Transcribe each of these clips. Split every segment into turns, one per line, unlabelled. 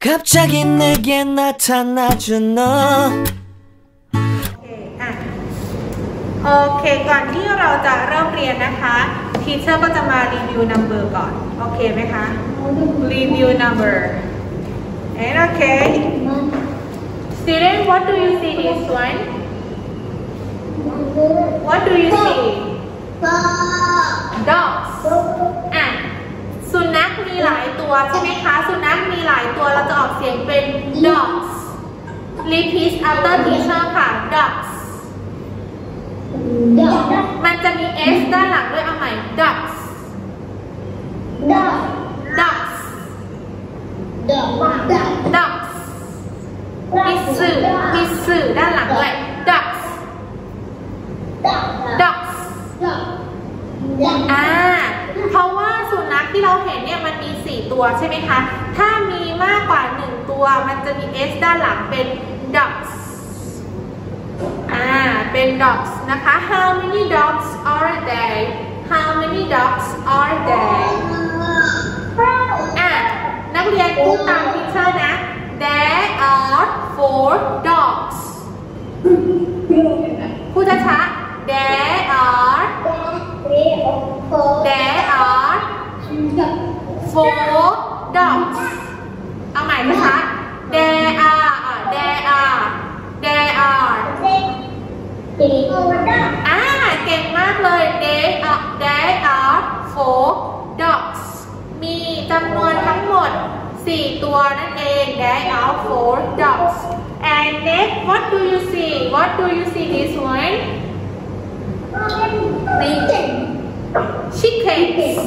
갑자기 내게 나타나준 너
โอเค ก่อนที่เราจะเริ่มเรียนนะคะ ทีเชอร์ก็จะมารีวิว number ก่อน โอเคไหมคะ รีวิว number and okay student what do you see this one what do you see dogs อ่ะ สุนัขมีหลายตัวใช่ไหมคะ สุนัขมีหลายตัวเราจะออกเสียงเป็น dogs repeat after teacher ค่ะ dogs มันจะมี s ด้านหลังด้วยเอาใหม่ ducks ducks ducks มีสื่อมีสื่อด้านหลังด้วย ducks ducks อ่า เพราะว่าสุนัขที่เราเห็นเนี่ยมันมี 4 ตัวใช่ไหมคะ ถ้ามีมากกว่า 1 ตัว มันจะมี s ด้านหลังเป็น ducks อ่า เป็น dogs นะคะ how many dogs are there how many dogs are there อะนักเรียนพูดตามทีเชอร์นะ there are four dogs พูดช้าๆ there are there are four dogs เอาใหม่นะคะ there are อะ there are there are อ่า เก่งมากเลย there are there are four dogs มีจำนวนทั้งหมด 4 ตัวนั่นเอง there are four dogs and next what do you see what do you see this one chickens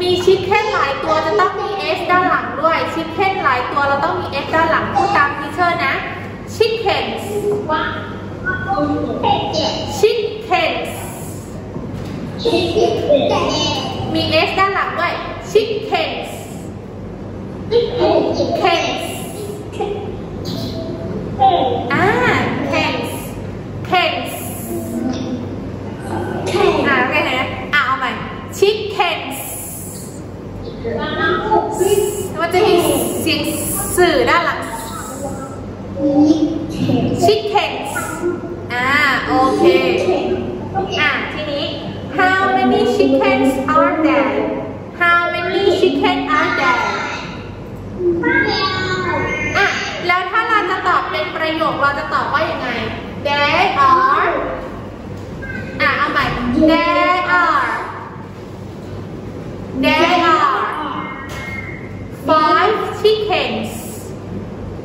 มีชิคเก้นหลายตัวจะต้องมี s ด้านหลังด้วย ชิคเก้นหลายตัวเราต้องมี s ด้านหลังพูดตามทีเชอร์นะ chickens chickens มี s ด้านหลังด้วย chickens chickens อ่า hens hens อ่าโอเคนะอ่าเอาใหม่ chickens มันจะมีเสียงสื่อด้านหลัง chickens อ่าโอเคอะ ทีนี้ how many chickens are there how many chickens are there อะ แล้วถ้าเราจะตอบเป็นประโยคเราจะตอบว่ายังไง there are อะ เอาใหม่ there are there are five chickens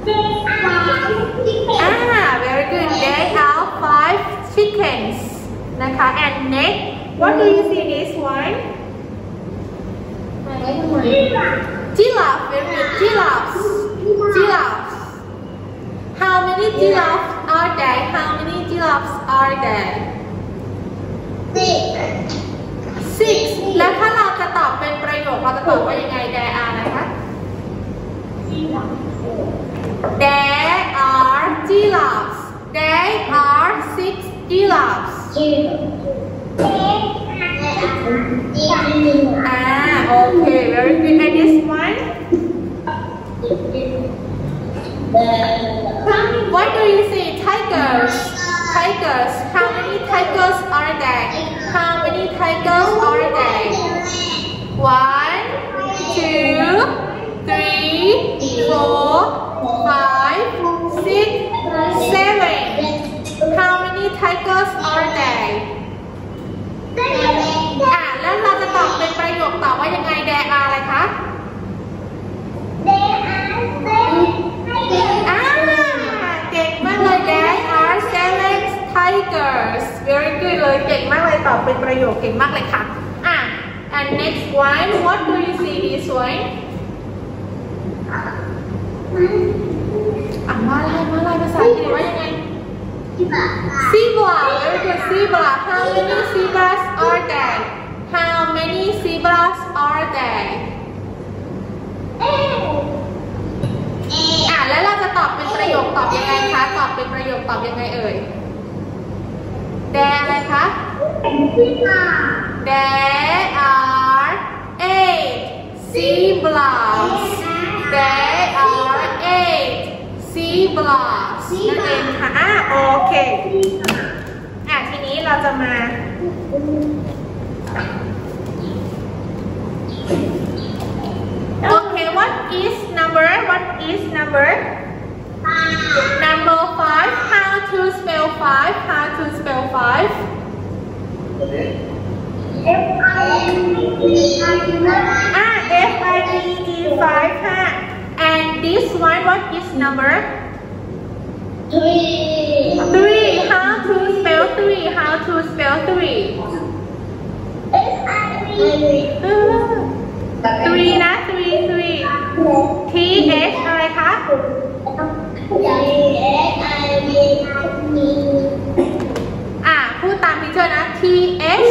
อ่า very good there are five chickens นะคะ and next what do you see this one giraffe very good giraffes giraffes how many giraffes are there how many giraffes are there six แล้วถ้าเราจะตอบเป็นประโยคเราจะตอบว่ายังไง there are นะคะ There are giraffes. There are six giraffes. อ่า okay, very good. And this one? What do you see? Tigers. Tigers. How many tigers are there? How many tigers are there? One, two, three, four, tigers very good เลยเก่งมากเลยตอบเป็นประโยคเก่งมากเลยค่ะอะ and next one what do you see this one อะมาลายมาลายภาษาอังกฤษว่ายังไง Zebra very good zebra how many zebras are there how many zebras are there อะแล้วเราจะตอบเป็นประโยคตอบยังไงคะ ตอบเป็นประโยคตอบยังไงเอ่ย there อะไรคะ there are eight zebras there are นั่นเองค่ะอ่ะโอเค อ่ะทีนี้เราจะมา โอเค what is number what is number number five how to spell five how to spell อ่ะ F I V E five ค่ะ and this one what is number three how to spell three how to spell three เออ three นะ three three T H อะไรคะ อ่ะ พูดตามพิเจอร์นะ T H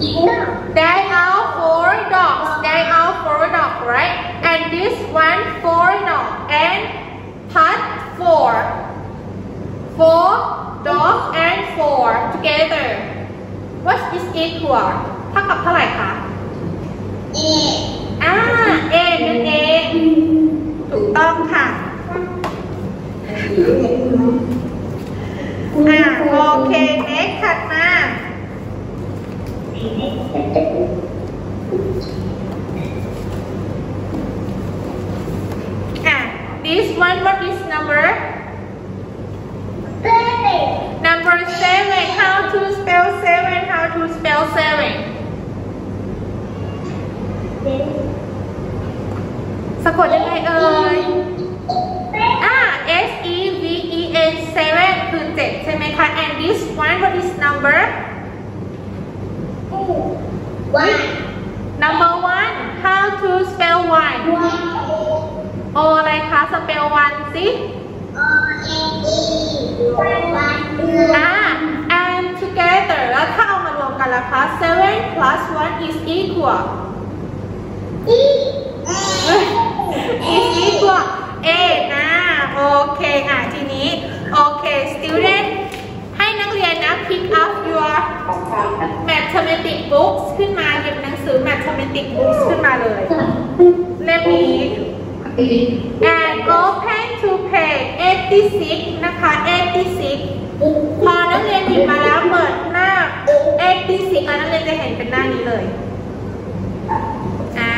There are four dogs. There are four dogs, right? And this one four dog and pet four. Four dogs and four together. What is equal? เท่ากับเท่าไหร่คะอ่า A นั่นเองถูกต้องค่ะอ่าโอเค next ถัดมา อ่ะ this one what is number number seven how to spell seven how to spell seven สะกดยังไงเอ่ย อ่า S E V E N seven คือเจ็ดใช่ไหมคะ and this one what is number number one how to spell one โออะไรคะ spell one สิอ่า and together แล้วถ้าเอามารวมกันล่ะคะ seven plus one is equal is equal eight นะโอเคอะทีนี้ โอเค student pick up your mathematics books ขึ้นมาหยิบหนังสือ mathematics books ขึ้นมาเลยเล่มนี้ and open to page 86 นะคะ 86 พอนักเรียนหยิบมาแล้วเปิดหน้า 86อะนักเรียนจะเห็นเป็นหน้านี้เลย อ่า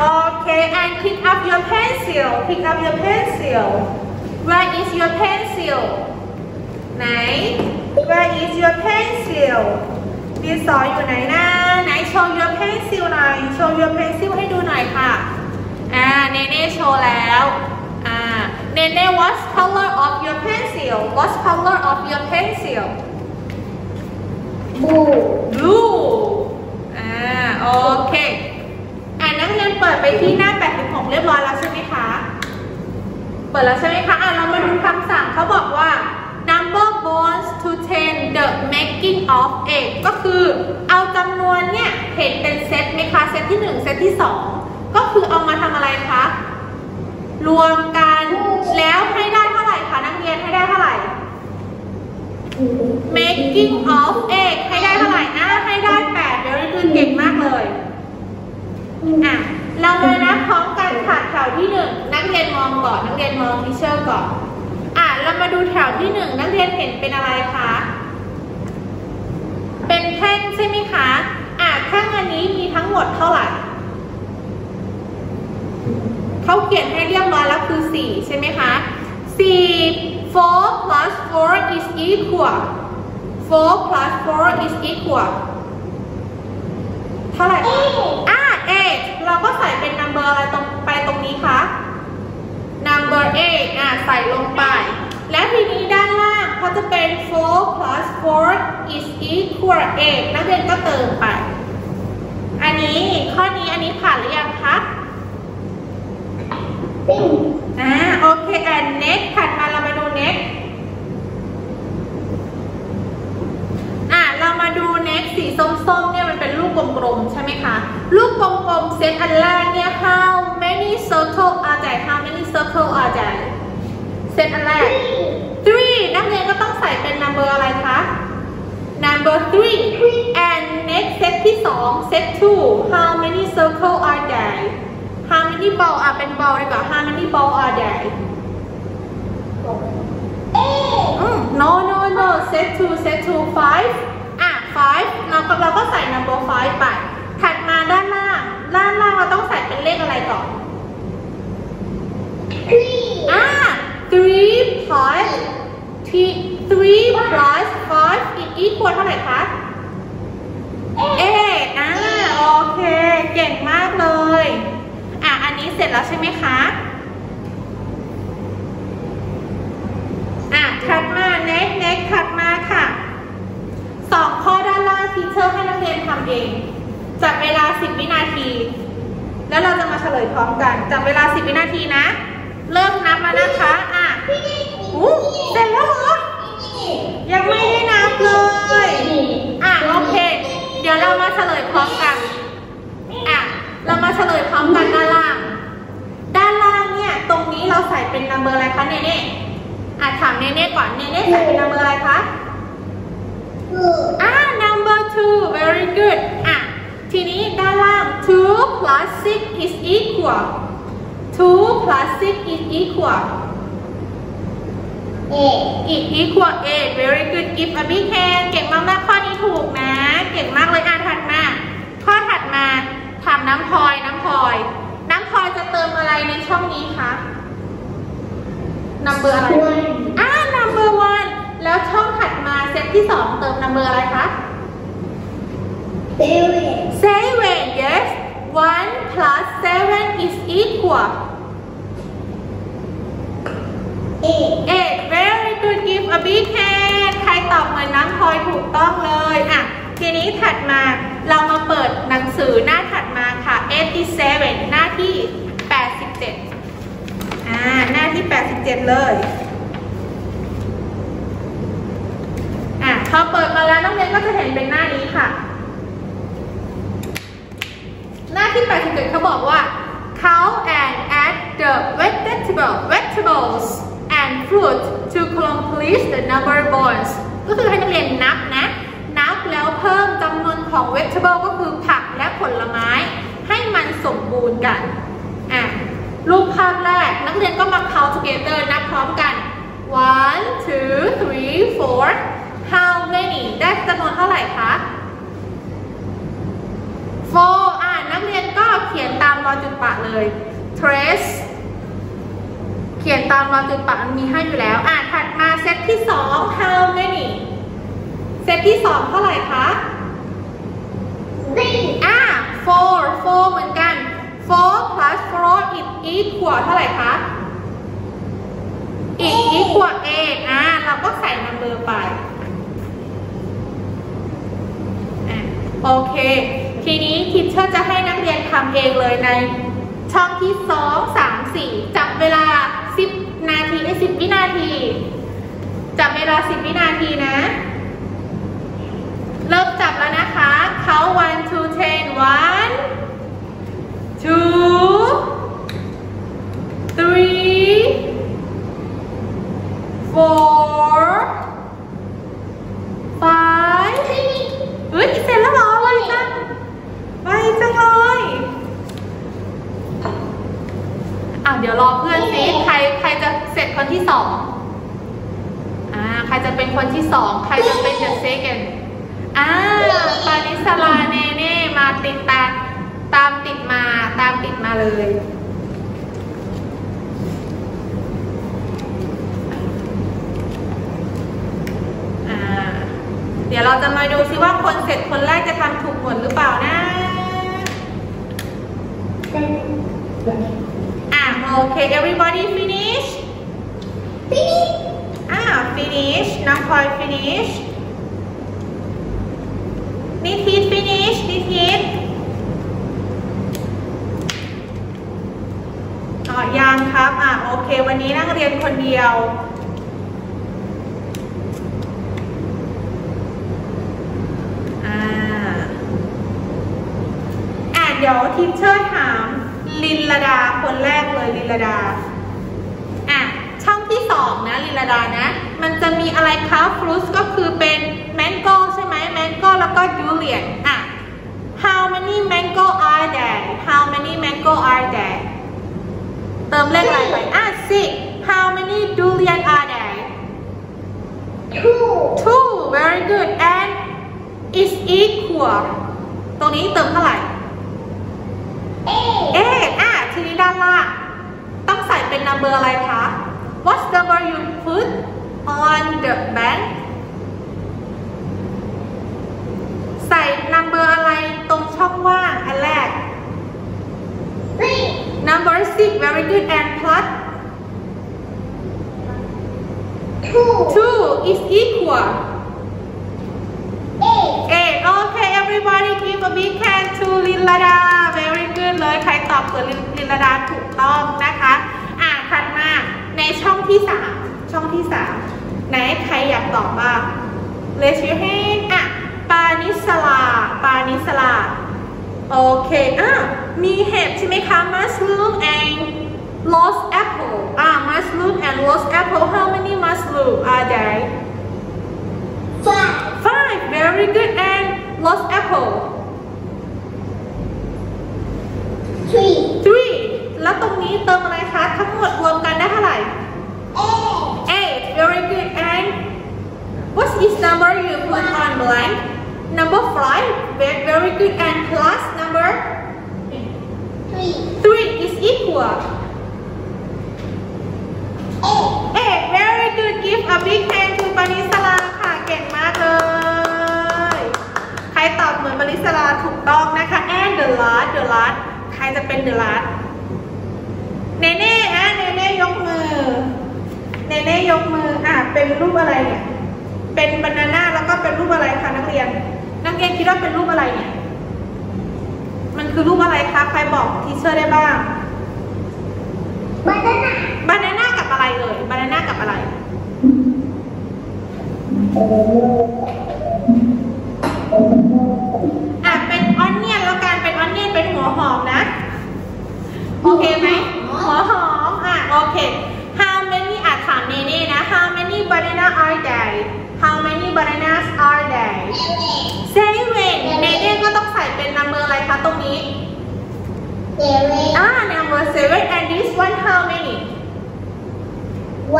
Okay, and pick up your pencil. Pick up your pencil. Where is your pencil? ไหน Where is your pencil? ดินสออยู่ไหนนะไหน show your pencil หน่อย show your pencil ให้ดูหน่อยค่ะอ่าเนเน่โชว์แล้วอ่าเนเน่ what's color of your pencil? What's color of your pencil? blue อ่าโอเคอ่า นักเรียนเปิดไปที่หน้า 86 เรียบร้อยแล้วใช่ไหมคะ เปิดแล้วใช่ไหมคะ อะ เรามาดูคำสั่งเขาบอกว่า number bonds to 10 the making of 8ก็คือเอาจำนวนเนี่ยเห็นเป็นเซตไหมคะ เซตที่ 1 เซตที่ 2 ก็คือเอามาทำอะไรคะ รวมกันแล้วให้ได้เท่าไหร่คะ นักเรียนให้ได้เท่าไหร่ making of 8ให้ได้เท่าไหร่อะให้ได้8 very good เก่งมากเลย อะ เรามานับพร้อมกันค่ะแถ วที่หนึ่งนักเรียนมองก่อนนักเรียนมองทิเชอร์ก่อนอะเรามาดูแถวที่หนึ่งนักเรียนเห็นเป็นอะไรคะเป็นแท่งใช่ไหมคะอะแท่งอันนี้มีทั้งหมดเท่าไหร่เขาเขียนให้เรียบร้อยแล้วคือ 4 ใช่ไหมคะ4 4 plus 4 is equal 4 plus 4 is equal เท่าไหร่อ่า 8 เราก็ใส่เป็น number อะไรตรงไปตรงนี้คะ number 8อ่าใส่ลงไป และทีนี้ด้านล่างเพราะจะเป็น 4 plus 4 is equal 8นักเรียนก็เติมไป อันนี้ข้อนี้อันนี้ผ่านหรือยังคะอ่าโอเค and next ถัดมาเรามาดู next อะเรามาดู next สีส้ม กกลมๆใช่ไหมคะลูกกลมๆเซตอันแรกเนี่ย how many circle are there how many circle are there เซตอันแรก three นักเรียนก็ต้องใส่เป็น number อะไรคะ number three and next set ที่สอง set two how many circle are there how many ball อะเป็น ball ดีกว่า how many ball are there อืม no no no set two set two five อะ five เราก็เราก็ใส่ number five ไป ถัดมาด้านล่าง ด้านล่างเราต้องใส่เป็นเลขอะไรก่อน อ่า three plus three three plus five is equal เท่าไหร่คะเอ๊ะอ่าโอเค เก่งมากเลย อะ อันนี้เสร็จแล้วใช่ไหมคะ อะถัดมา next next ถัดมาค่ะสองข้อด้านล่าง ทีเชอร์ให้นักเรียนทำเอง จับเวลา 10 วินาที แล้วเราจะมาเฉลยพร้อมกัน จับเวลา 10 วินาทีนะ เริ่มนับแล้วนะคะ อะอู้เสร็จแล้วเหรอ ยังไม่ได้นับเลย อะโอเค เดี๋ยวเรามาเฉลยพร้อมกัน อะ เรามาเฉลยพร้อมกันด้านล่าง ด้านล่างเนี่ย ตรงนี้เราใส่เป็นนัมเบอร์อะไรคะเนเน่อะถามเนเน่ก่อน เนเน่ใส่เป็นนัมเบอร์อะไรคะอ่า number two very good อะ ทีนี้ด้านล่าง two plus six is equal two plus six is equal อีก equal eight very good give a big hand เก่งมากๆข้อนี้ถูกนะ เก่งมากเลยอ่านถัดมา ข้อถัดมาถามน้ำพลอยน้ำพลอย น้ำพลอยจะเติมอะไรในช่องนี้คะ number อะไรอ่า number one แล้วช่องถัดมาเซตที่สองเติม number อะไรคะ seven yes one plus seven is equal eight very good give a big hand ใครตอบเหมือนน้ำพลอยถูกต้องเลยอะทีนี้ถัดมาเรามาเปิดหนังสือหน้าถัดมาค่ะ 87 หน้าที่ 87 อ่า หน้าที่ 87 เลยอะพอเปิดมาแล้วนักเรียนก็จะเห็นเป็นหน้านี้ค่ะ หน้าที่87เขาบอกว่า count and add the vegetable vegetables and fruit to complete the number bonds ก็คือให้นักเรียนนับนะ นับแล้วเพิ่มจำนวนของ vegetable ก็คือผักและผลไม้ ให้มันสมบูรณ์กันอะรูปภาพแรก นักเรียนก็มา count together นับพร้อมกัน one two three four how many ได้จำนวนเท่าไหร่คะ four อ่านักเรียนก็เขียนตาม รอยจุดปะเลย trace เขียนตามรอยจุดปะมันมีให้อยู่แล้ว อ่าถัดมาเซตที่สอง how many เซตที่สองเท่าไหร่คะอ่า four four เหมือนกัน four plus four is equal เท่าไหร่คะ is equal eight อ่าเราก็ใส่ number ไปอะโอเค ทีนี้ทิชเชอร์จะให้นักเรียนทำเองเลยในช่องที่สองสามสี่จับเวลา 10 นาทีไอ้สิบวินาที จับเวลา 10 วินาทีนะ เริ่มจับแล้วนะคะเขา one two ten one two three four five เฮ้ยเสร็จแล้วเหรอไวจังไวจังเลยอะเดี๋ยวรอเพื่อนซิใครใครจะเสร็จ คนที่สองอ่าใครจะเป็นคนที่สองใครจะเป็น the second อ่าปานิสลาเนเน่มาติดตามตามติดมาตามติดมาเลยอ่าเดี๋ยวเราจะมาดูซิว่าคนเสร็จคนแรกจะทำถูกหมดหรือเปล่านะ อะโอเค everybody finish อ่า finish น้องพลอย finish นิทิต finish นิทิตอ๋อยังครับอะโอเค วันนี้นั่งเรียนคนเดียวอ่าอะเดี๋ยว teacher ถามลินลดาคนแรกเลยลินลดา องนะลินลดานะ มันจะมีอะไรคะ fruit ก็คือเป็น mango ใช่ไหม mango แล้วก็ durian อะ how many mango are there how many mango are there เติมเลขอะไรไปอะ six how many durian are there
two,
two very good and is equal ตรงนี้เติมเท่าไหร่
eight,
เอ๊ะอะทีนี้ด้านล่างต้องใส่เป็น number อะไรคะ What's number you put on the bank ใส่ number อะไรตรงช่องว่างอันแรก
three,
number six very good and plus
two,
two is equal
eight,
เอ๊ะ okay everybody give a big hand to ลินลดา very good เลย ใครตอบส่วนลินลดาถูกต้องนะคะ อะถัดมา ในช่องที่สามช่องที่สามไหนใครอยากตอบบ้าง raise your hand อะปานิสลาปานิสลาโอเคอะมีเห็ดใช่ไหมคะ mushroom and lost apple อะ mushroom and lost apple how many mushroom are there
five,
five very good and lost apple
three,
three แล้วตรงนี้เติมอะไรคะ ทั้งหมดรวมกันได้เท่าไหร่
eight,
eight very good and what is number you put on blank number five very very good and plus number
three,
three is equal
eight,
eight very good give a big hand to ปานิสลาค่ะเก่งมากเลย ใครตอบเหมือนปานิสลาถูกต้องนะคะ and the last the last ใครจะเป็น the last เนเน่อะเนเน่ยกมือ เนเน่ยกมือ อะ เป็นรูปอะไรเนี่ย เป็นบานาน่าแล้วก็เป็นรูปอะไรคะนักเรียน นักเรียนคิดว่าเป็นรูปอะไรเนี่ย มันคือรูปอะไรคะ ใครบอก teacher ได้บ้าง
banana,
banana กับอะไรเอ่ย banana กับอะไร อะ เป็น onion แล้วกัน เป็น onion เป็นหัวหอมนะ โอเคไหม หัวหอมอะโอเค how many อะถามเนเน่นะ how many banana are there how many bananas are there seven เนเน่ก็ต้องใส่เป็น number อะไรคะตรงนี้
seven,
อ่า number seven and this one how many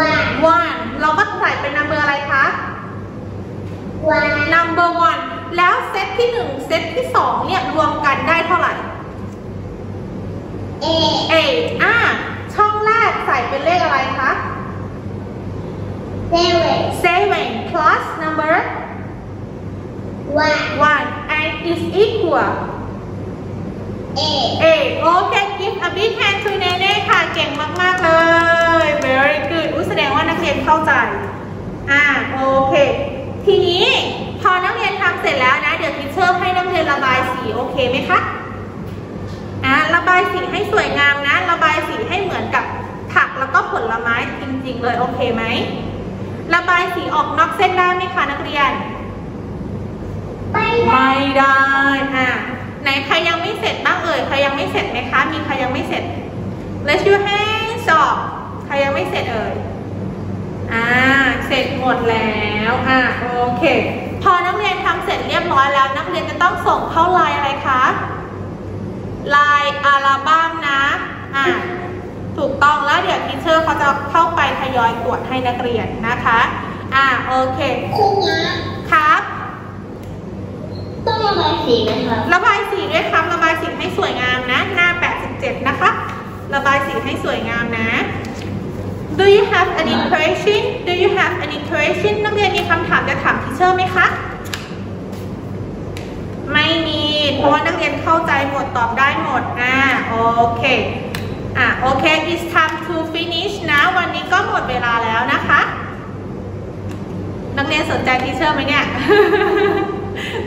one,
one เราก็ใส่เป็น number อะไรคะ
one,
number one แล้วเซตที่หนึ่งเซตที่สองเนี่ยรวมกันได้เท่าไหร่
eight,
eight อ่าช่องแรกใส่เป็นเลขอะไรคะ
seven,
seven plus number
one,
one and is equal
eight,
eight โอเค give a big hand to เนเน่ค่ะเก่งมาก ๆ เลย very good อุ้ยแสดงว่านักเรียนเข้าใจ อ่าโอเค ทีนี้พอนักเรียนทำเสร็จแล้วนะ เดี๋ยวทิเชอร์ให้นักเรียนระบายสี โอเคไหมคะ อ่าระบายสีให้สวยงามนะ ระบายสีให้เหมือนกับผักแล้วก็ผลไม้จริง ๆ เลยโอเคไหมระบายสีออกนอกเส้นได้ไหมคะนักเรียน
banana,
ไม่ได้อะไหนใครยังไม่เสร็จบ้างเอ่ยใครยังไม่เสร็จไหมคะ มีใครยังไม่เสร็จ Let's your hands up ใครยังไม่เสร็จเอ่ยอ่าเสร็จหมดแล้วอะโอเค พอนักเรียนทำเสร็จเรียบร้อยแล้ว นักเรียนจะต้องส่งเข้าไลน์อะไรคะ อร์เขาจะเข้าไปทยอยตรวจให้นักเรียนนะคะ อะโอเค
คุณนะ
ครับ
ต้องระบายสีไหมครับ
ระบายสีด้วยครับระบายสีให้สวยงามนะ หน้า 87 นะคะ ระบายสีให้สวยงามนะ Do you have any question Do you have any question นักเรียนมีคำถามจะถามทีเชอร์ไหมคะไม่มี เพราะว่านักเรียนเข้าใจหมดตอบได้หมดอ่าโอเคค่ะโอเค it's time to finish นะ วันนี้ก็หมดเวลาแล้วนะคะ นักเรียนสนใจ teacher ไหมเนี่ย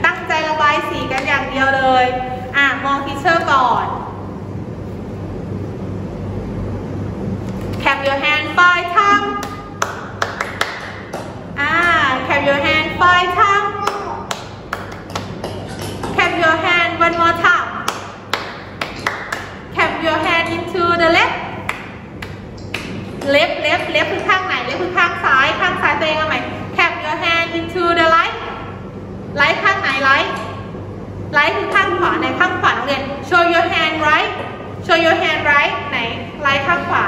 ตั้งใจระบายสีกันอย่างเดียวเลย อะ มอง teacher ก่อน clap your hand five times อ่า clap your hand five times clap your hand one more time Clap your hand จะเล็บ เล็บเล็บเล็บคือข้างไหน เล็บคือข้างซ้าย ข้างซ้ายตัวเองเอาไหมแคบ your hand into the light light ข้างไหน light light คือข้างขวาในข้างขวาเรียน show your hand right show your hand right ไหน light ข้างขวา